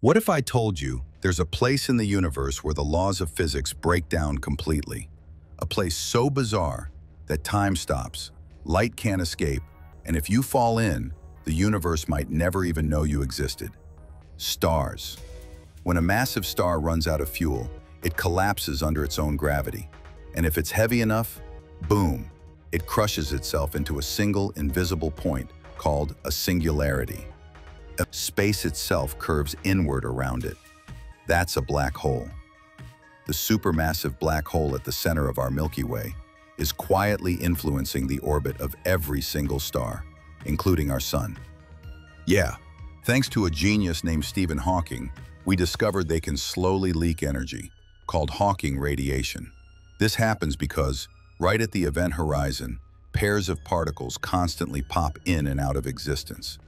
What if I told you there's a place in the universe where the laws of physics break down completely? A place so bizarre that time stops, light can't escape, and if you fall in, the universe might never even know you existed. Stars. When a massive star runs out of fuel, it collapses under its own gravity. And if it's heavy enough, boom, it crushes itself into a single invisible point called a singularity. Space itself curves inward around it. That's a black hole. The supermassive black hole at the center of our Milky Way is quietly influencing the orbit of every single star, including our sun. Yeah, thanks to a genius named Stephen Hawking, we discovered they can slowly leak energy, called Hawking radiation. This happens because, right at the event horizon, pairs of particles constantly pop in and out of existence.